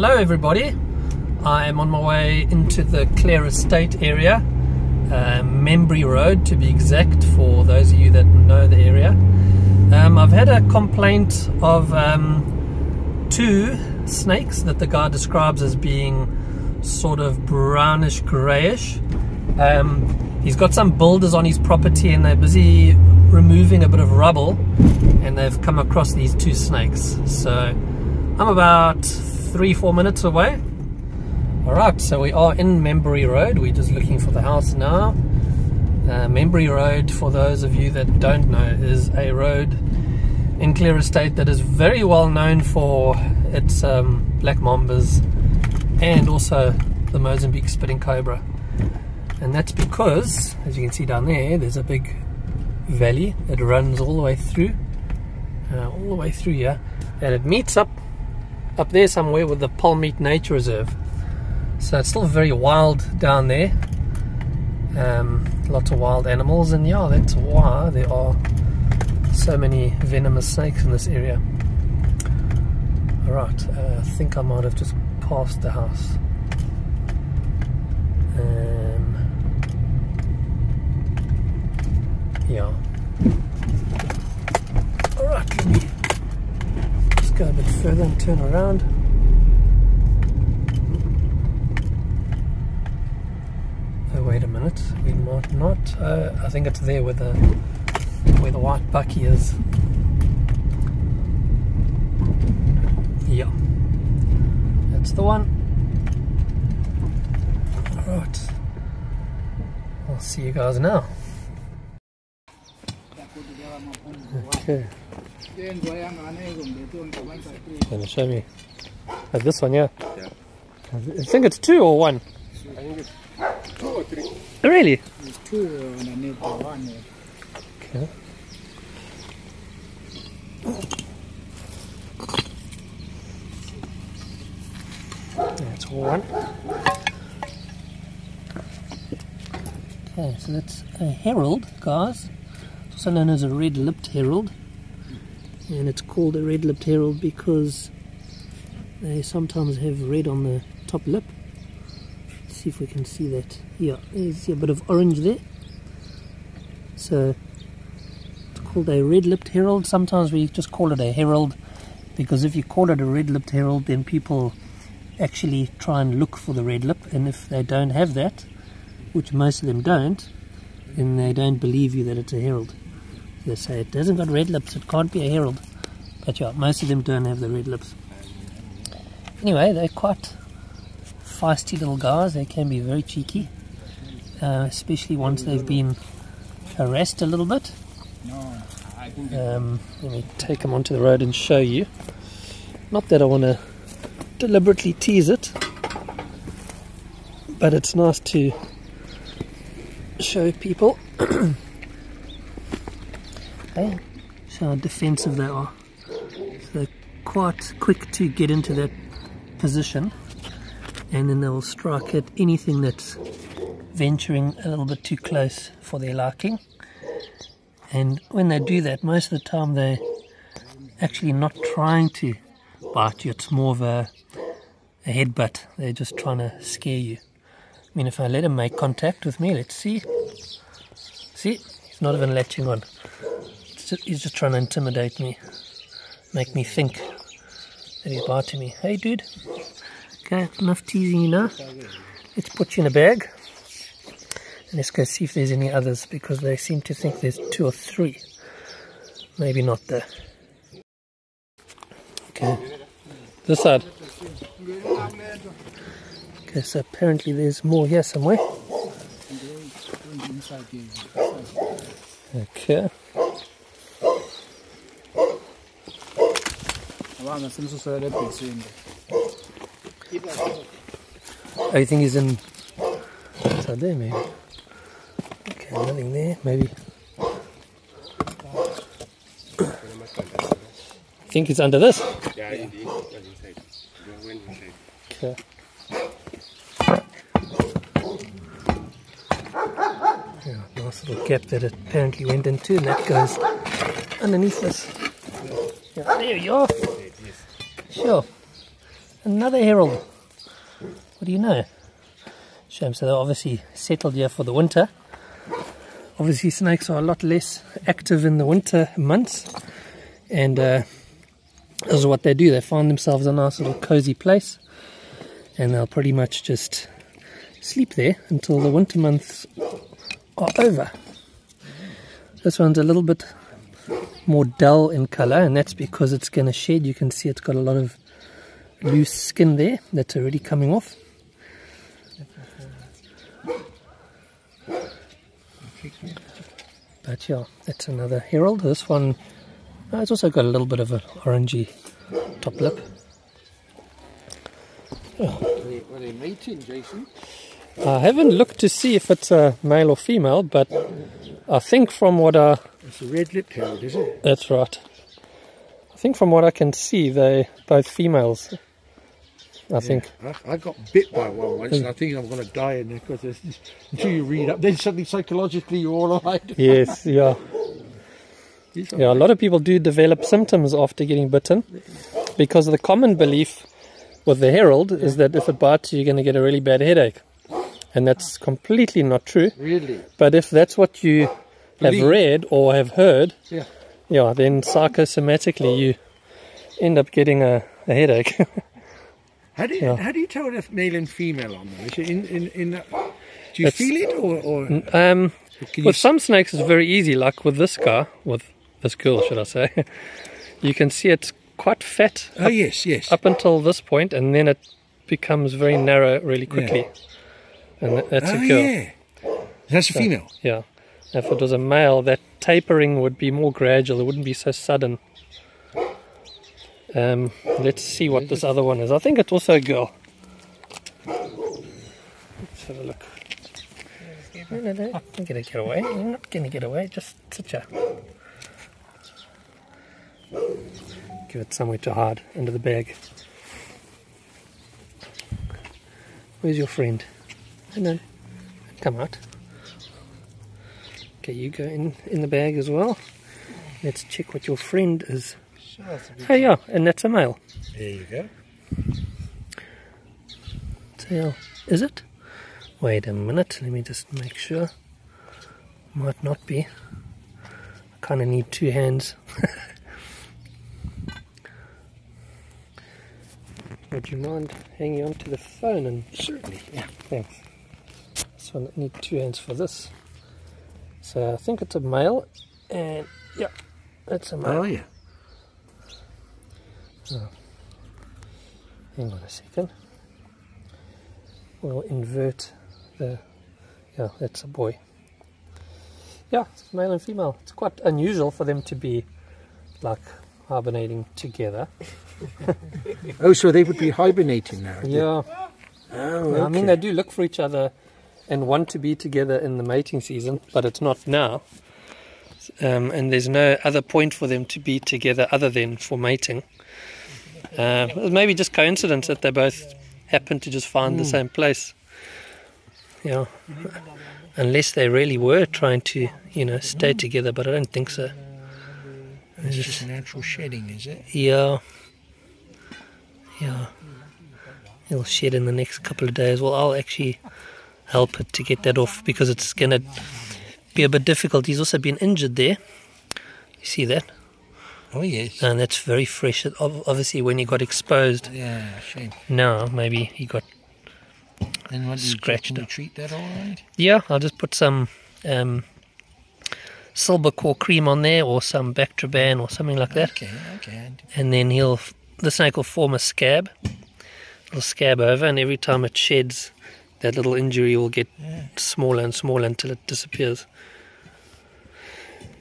Hello everybody. I am on my way into the Clare Estate area, uh, Membury Road to be exact for those of you that know the area. Um, I've had a complaint of um, two snakes that the guy describes as being sort of brownish greyish. Um, he's got some builders on his property and they're busy removing a bit of rubble and they've come across these two snakes. So I'm about three, four minutes away. All right, so we are in Membury Road. We're just looking for the house now. Uh, Membury Road, for those of you that don't know, is a road in Clare Estate that is very well known for its um, black mambas and also the Mozambique spitting cobra. And that's because, as you can see down there, there's a big valley that runs all the way through, uh, all the way through here, and it meets up up there somewhere with the Palmiet Nature Reserve. So it's still very wild down there. Um, lots of wild animals, and yeah, that's why there are so many venomous snakes in this area. Alright, uh, I think I might have just passed the house. Um, yeah. Alright, go a bit further and turn around. Oh, wait a minute, we might not. Uh, I think it's there where the where the white bucky is. Yeah, that's the one. Alright, I'll see you guys now. Okay. Can you show me? Like this one, yeah? Yeah. I think it's two or one. Oh, I think it's two or three. Really? There's two underneath the one. Okay. That's one. Okay, so that's a herald, guys. It's also known as a red-lipped herald. And it's called a red-lipped herald because they sometimes have red on the top lip. Let's see if we can see that. Yeah, there's a bit of orange there. So it's called a red-lipped herald. Sometimes we just call it a herald because if you call it a red-lipped herald, then people actually try and look for the red lip, and if they don't have that, which most of them don't, then they don't believe you that it's a herald. They say it hasn't got red lips, it can't be a herald. But yeah, most of them don't have the red lips. Anyway, they're quite feisty little guys. They can be very cheeky, uh, especially once they've been harassed a little bit. Um, let me take them onto the road and show you. Not that I want to deliberately tease it, but it's nice to show people show how defensive they are. So they're quite quick to get into that position, and then they'll strike at anything that's venturing a little bit too close for their liking. And when they do that, most of the time they're actually not trying to bite you. It's more of a, a headbutt. They're just trying to scare you. I mean, if I let him make contact with me, let's see. See, he's not even latching on. He's just trying to intimidate me, make me think that he's biting me. Hey, dude. Okay, enough teasing you now. Let's put you in a bag. And let's go see if there's any others because they seem to think there's two or three. Maybe not though. Okay. This side. Okay, so apparently there's more here somewhere. Okay. Abanga simsusela ebhesini. Oh, think he's in inside there maybe? Okay, nothing there, maybe. think it's under this? Yeah, indeed. That's inside. You went inside. Okay. Yeah, nice little gap that it apparently went into, and that goes underneath this. Yeah, there you are. Sure. another herald. What do you know? Shame. So they're obviously settled here for the winter. Obviously, snakes are a lot less active in the winter months, and uh, this is what they do. They find themselves a nice little cozy place, and they'll pretty much just sleep there until the winter months are over. This one's a little bit more dull in color, and that's because it's going to shed. You can see it's got a lot of loose skin there that's already coming off. But yeah, that's another herald. This one, uh, it's also got a little bit of an orangey top lip. Are they, are they mating, Jason? I haven't looked to see if it's a male or female, but I think from what I It's a red-lipped herald, is it? That's right. I think from what I can see, they're both females. I think. I, I got bit by one once, and I think I'm going to die in there because until you read up, then suddenly psychologically you're all right. Yes, yeah, yeah. A lot of people do develop symptoms after getting bitten, because the common belief with the herald is that if it bites you, you're going to get a really bad headache, and that's completely not true. Really? But if that's what you have read or have heard, Yeah. yeah, then psychosomatically you end up getting a, a headache. How do you, Yeah. how do you tell if male and female on them? Is it in in, in that, do you It's- feel it or, or um, With some snakes, it's very easy. Like with this guy, with this girl, should I say? you can see it's quite fat Oh yes, yes. up until this point, and then it becomes very narrow really quickly. And that's oh a girl. yeah. That's a female. Yeah. If it was a male, that tapering would be more gradual. It wouldn't be so sudden. Um, let's see what this other one is. I think it's also a girl. Let's have a look. No, no, no. Not going to get away. You're not going to get away. Just sit here. Give it somewhere to hide under the bag. Where's your friend? No, no. Come out. Okay, you go in, in the bag as well. Let's check what your friend is. Oh yeah, and that's a male. There you go. Tail. Is it? Wait a minute, let me just make sure. Might not be. I kind of need two hands. Would you mind hanging on to the phone and Certainly. Yeah. Thanks. So I need two hands for this. So I think it's a male, and yeah, it's a male. Oh yeah. Oh. Hang on a second. We'll invert the. Yeah, that's a boy. Yeah, it's male and female. It's quite unusual for them to be like hibernating together. Oh, so they would be hibernating now. Yeah. Oh, Yeah, I mean, they do look for each other and want to be together in the mating season, but it's not now. Um, and there's no other point for them to be together other than for mating. Uh, it may be just coincidence that they both happen to just find the same place. Yeah. Unless they really were trying to, you know, stay together, but I don't think so. It's just natural shedding, is it? Yeah. Yeah. It'll shed in the next couple of days. Well, I'll actually help it to get that off because it's going to be a bit difficult. He's also been injured there. You see that? Oh yes. And that's very fresh. Obviously, when he got exposed, Yeah, shame. now maybe he got. And what Scratched can you up. treat that all right? Yeah, I'll just put some um, silver core cream on there or some Bactroban or something like that. Okay, okay. and then he'll the snake will form a scab. It'll scab over, and every time it sheds, that little injury will get smaller and smaller until it disappears.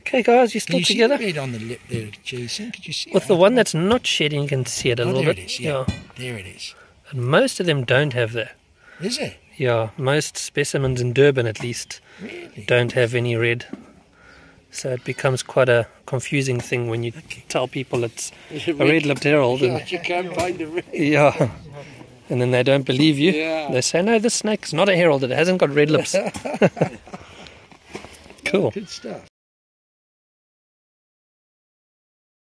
Okay, guys, you Can still you together? see the red on the lip there, Jason? Could you see With it? the one that's not shedding, you can see it a Oh, little there bit. it is. Yeah. there it is. And most of them don't have that. Is it Yeah, most specimens in Durban, at least, really? don't have any red. So it becomes quite a confusing thing when you tell people it's a red-lipped herald. And, you can't find the red. Yeah. And then they don't believe you. Yeah. They say, no, this snake's not a herald. It hasn't got red lips. cool. Good stuff.